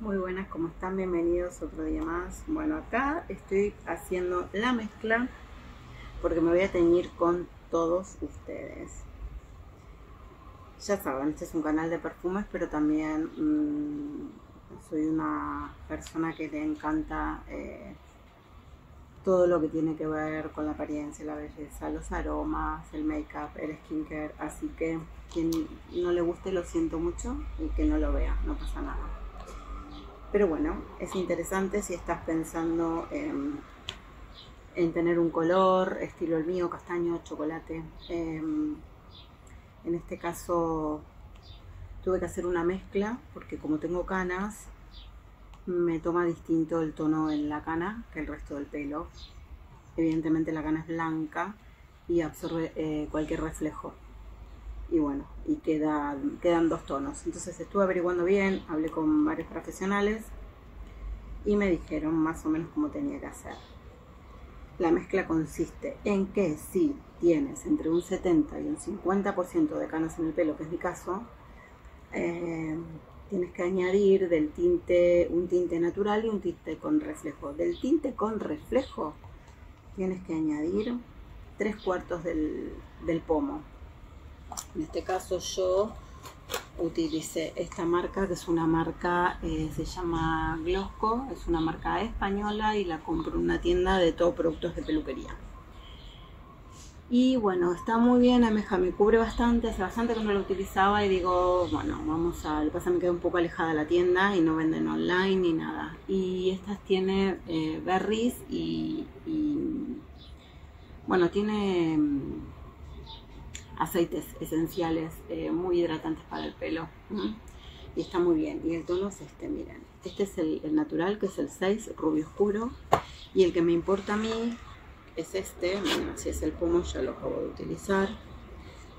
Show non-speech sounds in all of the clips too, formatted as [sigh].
Muy buenas, ¿cómo están? Bienvenidos otro día más. Bueno, acá estoy haciendo la mezcla porque me voy a teñir con todos ustedes. Ya saben, este es un canal de perfumes, pero también mmm, soy una persona que le encanta eh, todo lo que tiene que ver con la apariencia, la belleza, los aromas, el make-up, el skincare. Así que quien no le guste lo siento mucho y que no lo vea, no pasa nada. Pero bueno, es interesante si estás pensando en, en tener un color, estilo el mío, castaño, chocolate. Em, en este caso tuve que hacer una mezcla porque como tengo canas, me toma distinto el tono en la cana que el resto del pelo. Evidentemente la cana es blanca y absorbe eh, cualquier reflejo y bueno, y quedan, dos tonos. Entonces estuve averiguando bien, hablé con varios profesionales y me dijeron más o menos cómo tenía que hacer. La mezcla consiste en que si tienes entre un 70 y un 50% de canas en el pelo, que es mi caso, eh, tienes que añadir del tinte, un tinte natural y un tinte con reflejo. Del tinte con reflejo tienes que añadir tres cuartos del, del pomo, en este caso yo utilicé esta marca que es una marca, eh, se llama Glosco, es una marca española y la compro en una tienda de todo productos de peluquería. Y bueno, está muy bien, Ameja me cubre bastante, hace bastante que no lo utilizaba y digo, bueno, vamos a, lo que pasa me queda un poco alejada la tienda y no venden online ni nada. Y estas tiene eh, berries y, y, bueno, tiene aceites esenciales eh, muy hidratantes para el pelo. Y está muy bien. Y el tono es este, miren. Este es el, natural, que es el 6, rubio oscuro. Y el que me importa a mí es este. Bueno, si es el pomo, ya lo acabo de utilizar.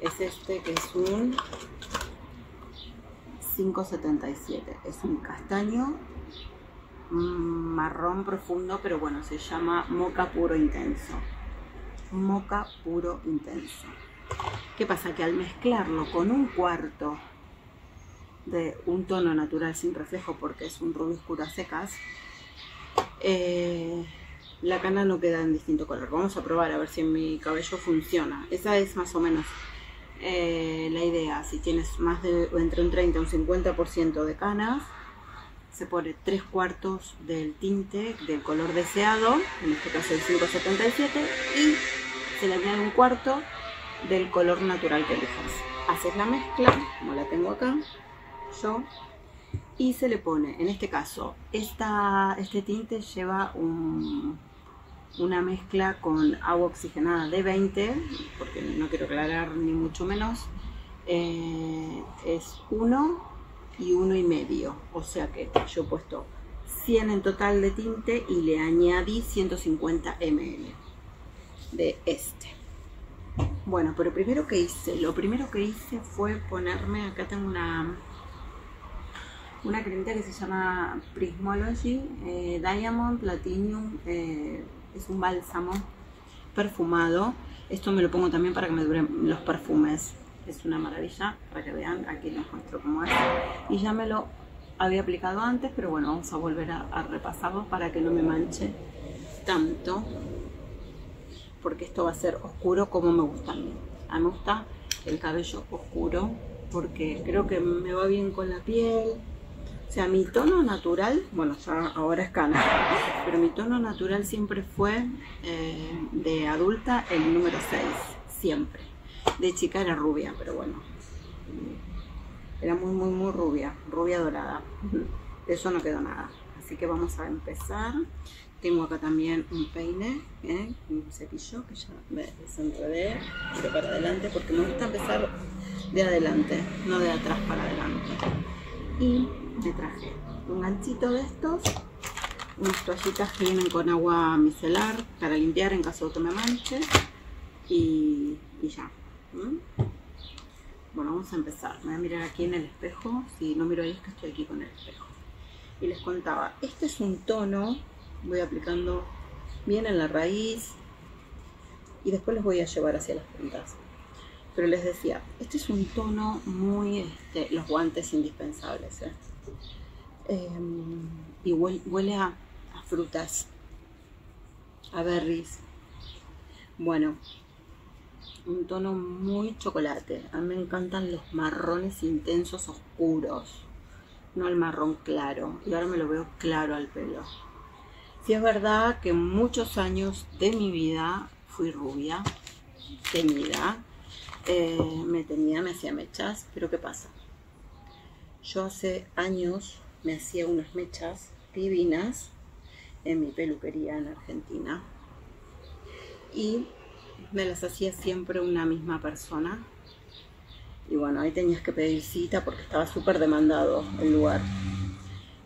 Es este, que es un 577. Es un castaño mm, marrón profundo, pero bueno, se llama moca puro intenso. Moca puro intenso. ¿Qué pasa? Que al mezclarlo con un cuarto de un tono natural sin reflejo, porque es un rubio oscuro a secas, eh, la cana no queda en distinto color. Vamos a probar a ver si mi cabello funciona. Esa es más o menos eh, la idea. Si tienes más de entre un 30 y un 50% de canas, se pone tres cuartos del tinte del color deseado, en este caso el 577, y se le añade un cuarto del color natural que elijas. Haces la mezcla, como la tengo acá, yo, y se le pone, en este caso, esta, este tinte lleva una mezcla con agua oxigenada de 20, porque no quiero aclarar ni mucho menos, eh, es 1 y uno y medio, o sea que yo he puesto 100 en total de tinte y le añadí 150 ml de este. Bueno, pero primero que hice, lo primero que hice fue ponerme, acá tengo una una cremita que se llama Prismology eh, Diamond Platinum, eh, es un bálsamo perfumado. Esto me lo pongo también para que me duren los perfumes. Es una maravilla, para que vean, aquí les muestro cómo es. Y ya me lo había aplicado antes, pero bueno, vamos a volver a, a repasarlo para que no me manche tanto porque esto va a ser oscuro como me gusta a mí. A mí me gusta el cabello oscuro porque creo que me va bien con la piel. O sea, mi tono natural, bueno, ya ahora es cana, [laughs] pero mi tono natural siempre fue eh, de adulta el número 6, siempre. De chica era rubia, pero bueno, era muy, muy, muy rubia, rubia dorada. [laughs] De eso no quedó nada. Así que vamos a empezar. Tengo acá también un peine, ¿eh? un cepillo que ya me desenredé, pero para adelante, porque me gusta empezar de adelante, no de atrás para adelante. Y me traje un ganchito de estos, unas toallitas que vienen con agua micelar para limpiar en caso de que me manche y, ya. Bueno, vamos a empezar. Me voy a mirar aquí en el espejo. Si no miro ahí es que estoy aquí con el espejo. Y les contaba, este es un tono voy aplicando bien en la raíz y después les voy a llevar hacia las puntas. Pero les decía, este es un tono muy, este, los guantes indispensables. ¿eh? Em, y huele, a, a, frutas, a berries. Bueno, un tono muy chocolate. A mí me encantan los marrones intensos oscuros, no el marrón claro. Y ahora me lo veo claro al pelo. Si es verdad que muchos años de mi vida fui rubia, temida, eh, me tenía, me hacía mechas, pero ¿qué pasa? Yo hace años me hacía unas mechas divinas en mi peluquería en Argentina y me las hacía siempre una misma persona y bueno, ahí tenías que pedir cita porque estaba súper demandado el lugar.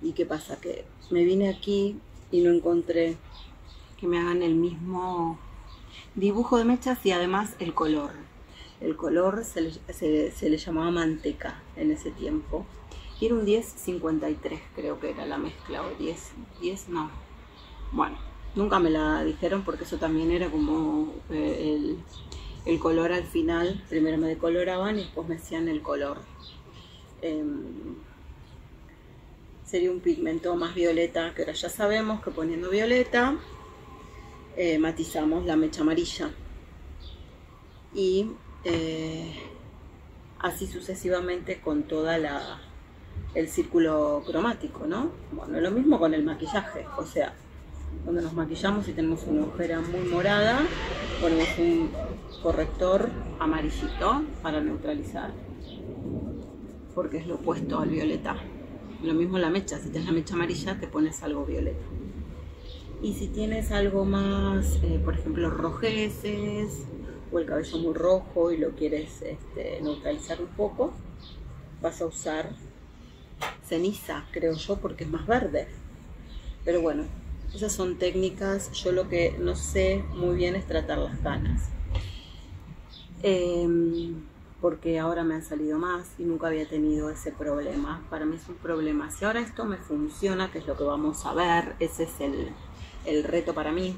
¿Y qué pasa? Que me vine aquí y no encontré que me hagan el mismo dibujo de mechas y además el color. El color se le, se, le llamaba manteca en ese tiempo. Y era un 1053 creo que era la mezcla, o 10, 10 no. Bueno, nunca me la dijeron porque eso también era como eh, el, el, color al final. Primero me decoloraban y después me hacían el color. Em, sería un pigmento más violeta, que ahora ya sabemos que poniendo violeta eh, matizamos la mecha amarilla. Y eh, así sucesivamente con toda la el círculo cromático, ¿no? Bueno, lo mismo con el maquillaje, o sea, cuando nos maquillamos y tenemos una ojera muy morada, ponemos un corrector amarillito para neutralizar, porque es lo opuesto al violeta. Lo mismo la mecha, si tienes la mecha amarilla te pones algo violeta. Y si tienes algo más, eh, por ejemplo, rojeces o el cabello muy rojo y lo quieres este, neutralizar un poco, vas a usar ceniza, creo yo, porque es más verde. Pero bueno, esas son técnicas. Yo lo que no sé muy bien es tratar las canas. Em, porque ahora me han salido más y nunca había tenido ese problema. Para mí es un problema. Si ahora esto me funciona, que es lo que vamos a ver, ese es el, reto para mí.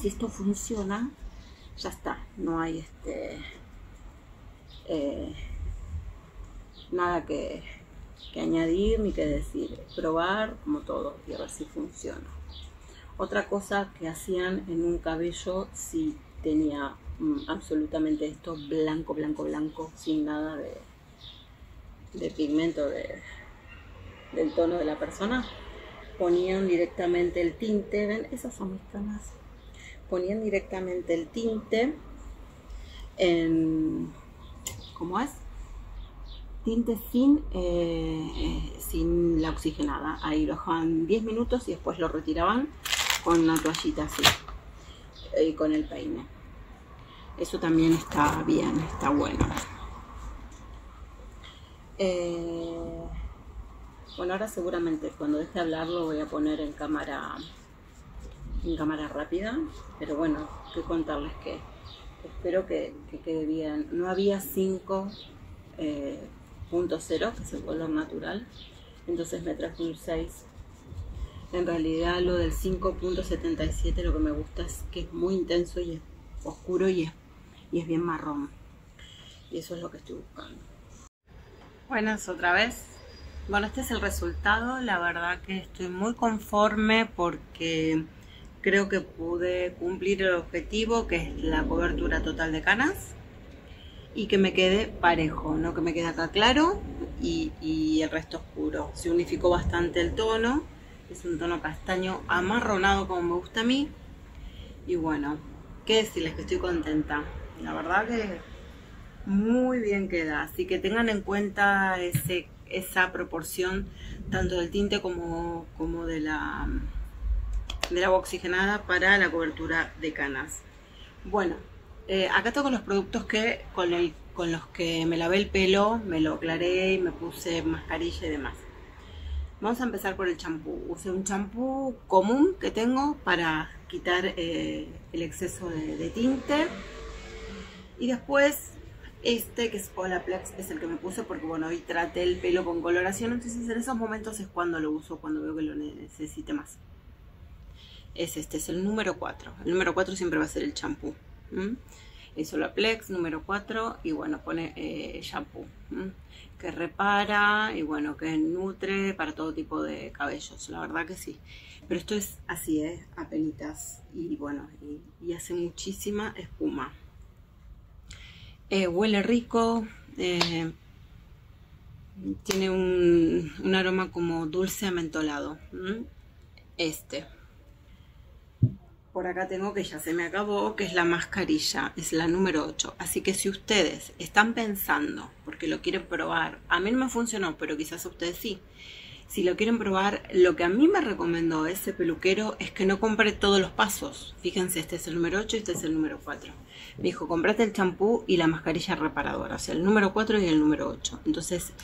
Si esto funciona, ya está. No hay este eh, nada que, que añadir ni que decir. Probar como todo y a ver si funciona. Otra cosa que hacían en un cabello si tenía Mm, absolutamente esto blanco, blanco, blanco, sin nada de, de pigmento de, del tono de la persona. Ponían directamente el tinte, ven, esas son mis canas. Ponían directamente el tinte en, ¿cómo es? Tinte sin, eh, sin la oxigenada. Ahí lo dejaban 10 minutos y después lo retiraban con una toallita así y con el peine. Eso también está bien, está bueno. Eh, bueno, ahora seguramente cuando deje de hablar lo voy a poner en cámara en cámara rápida, pero bueno, que contarles que espero que, quede bien. No había 5.0, eh, que es el color natural, entonces me traje un 6. En realidad lo del 5.77 lo que me gusta es que es muy intenso y es oscuro y es y es bien marrón. Y eso es lo que estoy buscando. Buenas otra vez. Bueno, este es el resultado. La verdad que estoy muy conforme porque creo que pude cumplir el objetivo que es la cobertura total de canas y que me quede parejo, no que me quede acá claro y, el resto oscuro. Se unificó bastante el tono, es un tono castaño amarronado como me gusta a mí y bueno, qué decirles que estoy contenta. La verdad que muy bien queda, así que tengan en cuenta ese, esa proporción tanto del tinte como, como de la del agua oxigenada para la cobertura de canas. Bueno, eh, acá tengo los productos que con, el, con los que me lavé el pelo, me lo aclaré y me puse mascarilla y demás. Vamos a empezar por el champú. Usé un champú común que tengo para quitar eh, el exceso de tinte y después este que es Olaplex es el que me puse porque bueno, hoy traté el pelo con coloración, entonces en esos momentos es cuando lo uso, cuando veo que lo necesite más. Es este, es el número 4. El número 4 siempre va a ser el champú. Es Olaplex número 4 y bueno, pone eh, shampoo. que repara y bueno, que nutre para todo tipo de cabellos, la verdad que sí. Pero esto es así, ¿eh? Apenitas y bueno, y, hace muchísima espuma. Eh, huele rico, eh, tiene un, aroma como dulce amentolado. Este. Por acá tengo que ya se me acabó, que es la mascarilla, es la número 8. Así que si ustedes están pensando, porque lo quieren probar, a mí no me funcionó, pero quizás a ustedes sí. Si lo quieren probar, lo que a mí me recomendó ese peluquero es que no compre todos los pasos. Fíjense, este es el número 8 y este es el número 4. Me dijo, comprate el champú y la mascarilla reparadora, o sea, el número 4 y el número 8. Entonces,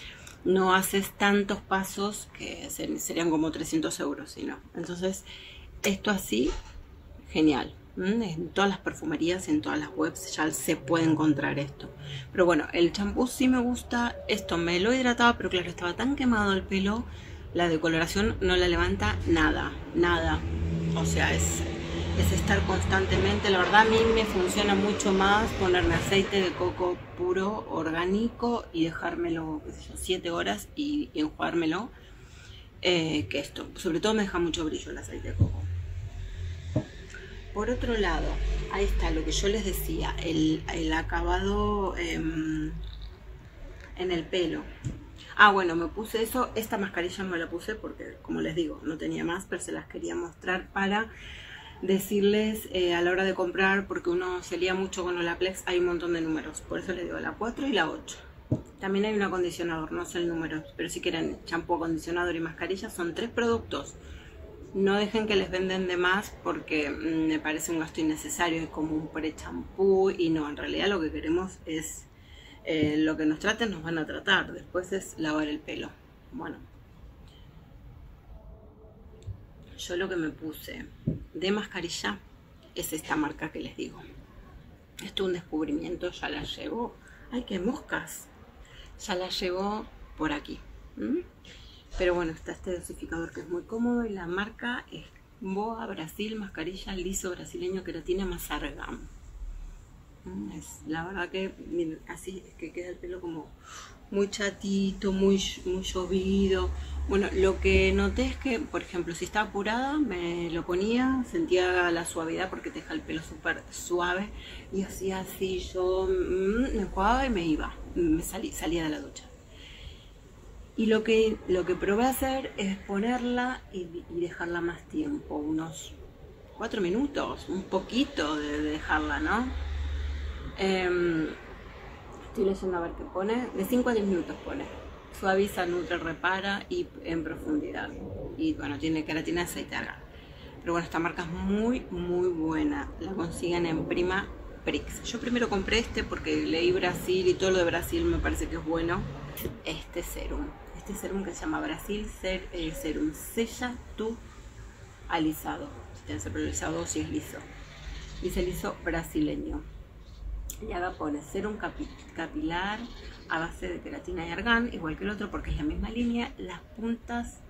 no haces tantos pasos que serían como 300 euros, sino. Entonces, esto así genial. En todas las perfumerías, en todas las webs ya se puede encontrar esto. Pero bueno, el champú sí me gusta. Esto me lo hidrataba, pero claro, estaba tan quemado el pelo. La decoloración no la levanta nada, nada. O sea, es, es estar constantemente. La verdad a mí me funciona mucho más ponerme aceite de coco puro, orgánico y dejármelo, 7 horas y, enjuármelo eh, que esto. Sobre todo me deja mucho brillo el aceite de coco. Por otro lado, ahí está lo que yo les decía, el, acabado em, en el pelo. Ah, bueno, me puse eso, esta mascarilla me la puse porque, como les digo, no tenía más, pero se las quería mostrar para decirles eh, a la hora de comprar, porque uno se lía mucho con Olaplex, hay un montón de números, por eso les digo la 4 y la 8. También hay un acondicionador, no sé el número, pero si quieren champú, acondicionador y mascarilla, son tres productos no dejen que les venden de más porque mm, me parece un gasto innecesario, es como un pre-champú y no, en realidad lo que queremos es eh, lo que nos traten, nos van a tratar, después es lavar el pelo. Bueno, yo lo que me puse de mascarilla es esta marca que les digo. Esto es un descubrimiento, ya la llevo. ¡Ay, qué moscas! Ya la llevo por aquí. Pero bueno, está este dosificador que es muy cómodo y la marca es Boa Brasil Mascarilla Liso Brasileño Queratina Mazargam. Mm, la verdad que así es que queda el pelo como muy chatito, muy, muy llovido. Bueno, lo que noté es que, por ejemplo, si estaba apurada, me lo ponía, sentía la suavidad porque te deja el pelo súper suave y hacía así, yo mm, me jugaba y me iba, me salí, salía de la ducha. Y lo que, lo que probé a hacer es ponerla y, dejarla más tiempo, unos cuatro minutos, un poquito de, dejarla, ¿no? Em, estoy leyendo a ver qué pone, de 5 a 10 minutos pone. Suaviza, nutre, repara y en profundidad. Y bueno, tiene queratina aceite Pero bueno, esta marca es muy, muy buena. La consiguen en Prima Prix. Yo primero compré este porque leí Brasil y todo lo de Brasil me parece que es bueno. Este serum este serum que se llama Brasil Ser, eh, Serum Sella Tu Alisado. Si tiene ser alisado si es liso. Dice liso brasileño. Y acá pone serum capilar a base de queratina y argán, igual que el otro porque es la misma línea. Las puntas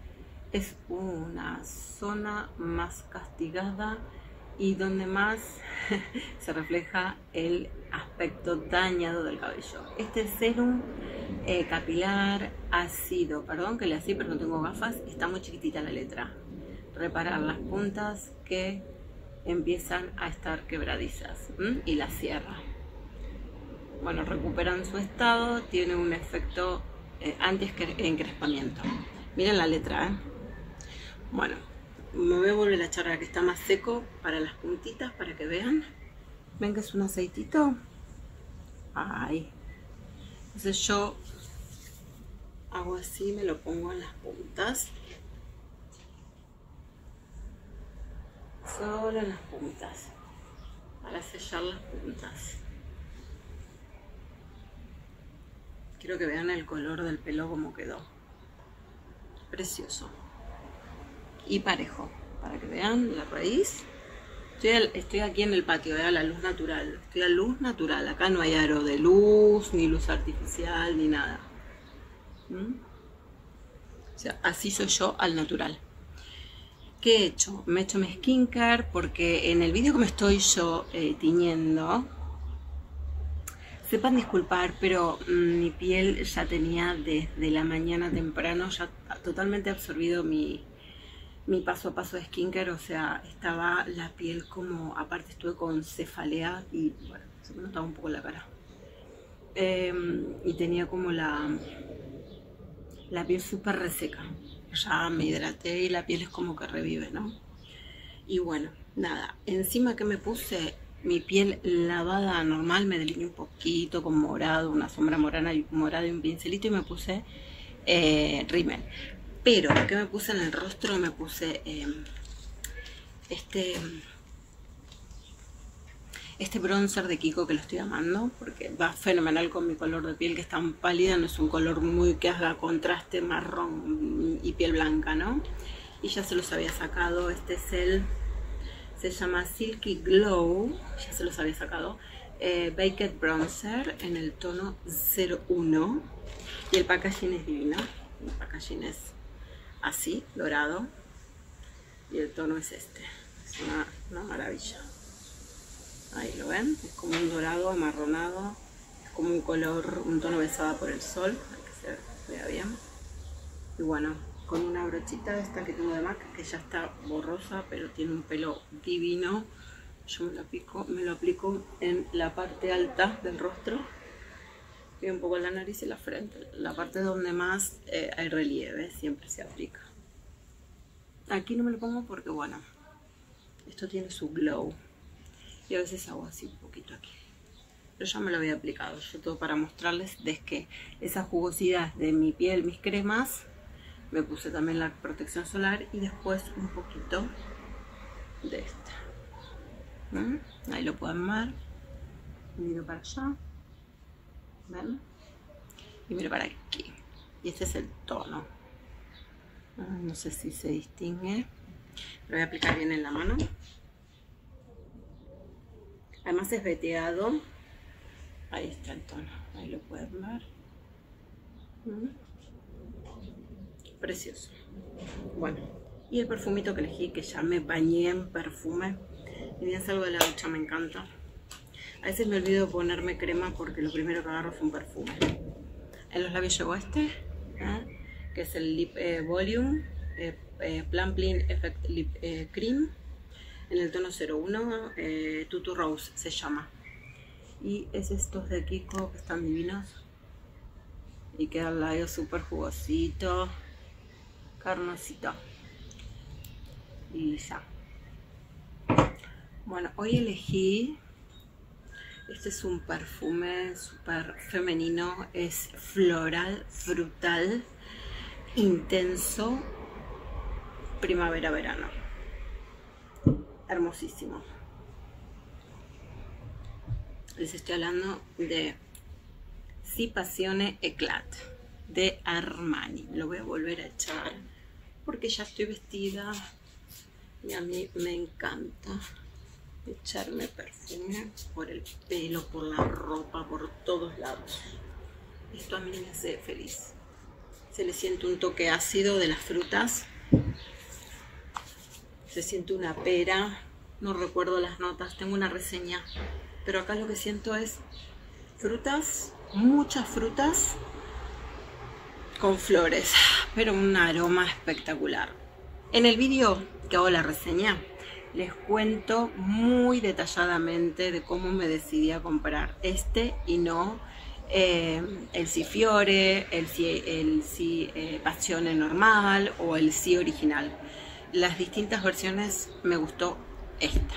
es una zona más castigada y donde más [laughs] se refleja el aspecto dañado del cabello. Este serum eh, capilar ácido, perdón que le así pero no tengo gafas, está muy chiquitita la letra. Reparar las puntas que empiezan a estar quebradizas y la cierra. Bueno, recuperan su estado, tiene un efecto eh, anti-encrespamiento. Miren la letra, ¿eh? Bueno, me voy a volver a echar que está más seco para las puntitas para que vean. Ven que es un aceitito. Ay. Entonces yo hago así, me lo pongo en las puntas. Solo en las puntas. Para sellar las puntas. Quiero que vean el color del pelo como quedó. Precioso y parejo, para que vean la raíz. Estoy, aquí en el patio, a la luz natural. Estoy a luz natural, acá no hay aro de luz, ni luz artificial, ni nada. ¿Mm? O sea, así soy yo al natural. ¿Qué he hecho? Me he hecho mi skincare porque en el vídeo que me estoy yo eh, tiñendo, Sepan disculpar, pero mm, mi piel ya tenía desde la mañana temprano ya totalmente absorbido mi, mi paso a paso de skincare, o sea, estaba la piel como, aparte estuve con cefalea y bueno, se me notaba un poco la cara. Em, y tenía como la, la piel súper reseca. Ya me hidraté y la piel es como que revive, ¿no? Y bueno, nada, encima que me puse mi piel lavada normal, me delineé un poquito con morado, una sombra morada y, morado y un pincelito y me puse eh, rímel. Pero, ¿qué me puse en el rostro? Me puse em, este este bronzer de Kiko que lo estoy amando porque va fenomenal con mi color de piel que es tan pálida, no es un color muy que haga contraste marrón y piel blanca, ¿no? Y ya se los había sacado, este es el, se llama Silky Glow, ya se los había sacado, eh, Baked Bronzer en el tono 01 y el packaging es divino, el packaging es así, dorado. Y el tono es este, es una maravilla. Ahí lo ven, es como un dorado amarronado, es como un color, un tono besada por el sol, para que se vea bien. Y bueno, con una brochita esta que tengo de MAC, que ya está borrosa, pero tiene un pelo divino. Yo me lo aplico, me lo aplico en la parte alta del rostro y un poco en la nariz y la frente. La parte donde más eh, hay relieve siempre se aplica. Aquí no me lo pongo porque, bueno, esto tiene su glow y a veces hago así un poquito aquí. Pero ya me lo había aplicado, yo todo para mostrarles de que esa jugosidad de mi piel, mis cremas, me puse también la protección solar y después un poquito de esta. ¿Mm? Ahí lo pueden ver. Miro para allá. ¿Ven? Y miro para aquí. Y este es el tono. No sé si se distingue. Lo voy a aplicar bien en la mano. Además es veteado. Ahí está el tono. Ahí lo pueden ver. Mm. Precioso. Bueno, y el perfumito que elegí, que ya me bañé en perfume. Y bien salgo de la ducha, me encanta. A veces me olvido ponerme crema porque lo primero que agarro es un perfume. En los labios llevo este, ¿eh? que es el Lip eh, Volume eh, eh Plan Effect Lip Cream en el tono 01, eh, Tutu Rose se llama. Y es estos de Kiko que están divinos. Y queda el labio súper jugosito, carnosito. Y ya. Bueno, hoy elegí, este es un perfume súper femenino, es floral, frutal, intenso, primavera-verano hermosísimo. Les estoy hablando de Si Passione Eclat de Armani. Lo voy a volver a echar porque ya estoy vestida y a mí me encanta echarme perfume por el pelo, por la ropa, por todos lados. Esto a mí me hace feliz. Se le siente un toque ácido de las frutas se siente una pera, no recuerdo las notas, tengo una reseña, pero acá lo que siento es frutas, muchas frutas con flores, pero un aroma espectacular. En el vídeo que hago la reseña, les cuento muy detalladamente de cómo me decidí a comprar este y no eh, el Cifiore, el el si eh, normal o el Si original las distintas versiones me gustó esta.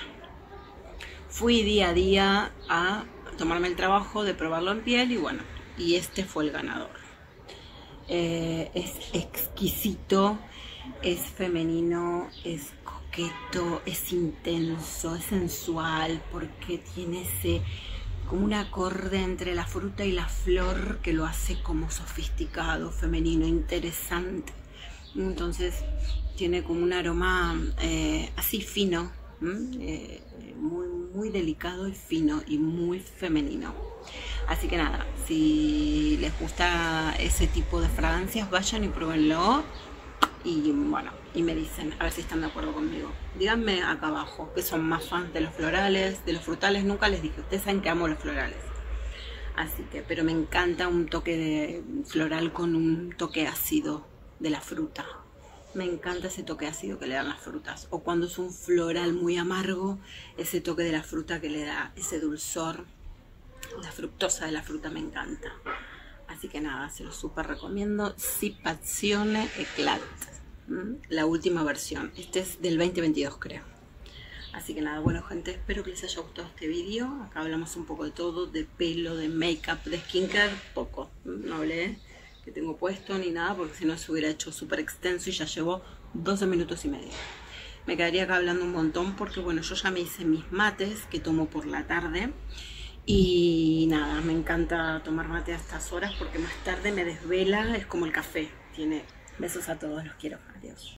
Fui día a día a tomarme el trabajo de probarlo en piel y bueno, y este fue el ganador. Eh, es exquisito, es femenino, es coqueto, es intenso, es sensual, porque tiene ese como un acorde entre la fruta y la flor que lo hace como sofisticado, femenino, interesante. Entonces tiene como un aroma eh, así fino, eh, muy, muy delicado y fino y muy femenino. Así que nada, si les gusta ese tipo de fragancias, vayan y pruébenlo. Y bueno, y me dicen, a ver si están de acuerdo conmigo. Díganme acá abajo que son más fans de los florales, de los frutales. Nunca les dije, ustedes saben que amo los florales. Así que, pero me encanta un toque de floral con un toque ácido de la fruta. Me encanta ese toque ácido que le dan las frutas. O cuando es un floral muy amargo, ese toque de la fruta que le da ese dulzor. La fructosa de la fruta me encanta. Así que nada, se lo súper recomiendo. Sipazione Eclat. La última versión. Este es del 2022 creo. Así que nada, bueno gente, espero que les haya gustado este vídeo. Acá hablamos un poco de todo, de pelo, de make-up, de skincare, poco. No hablé tengo puesto ni nada porque si no se hubiera hecho súper extenso y ya llevó 12 minutos y medio. Me quedaría acá hablando un montón porque bueno, yo ya me hice mis mates que tomo por la tarde. Y nada, me encanta tomar mate a estas horas porque más tarde me desvela, es como el café. Tiene besos a todos, los quiero. Adiós.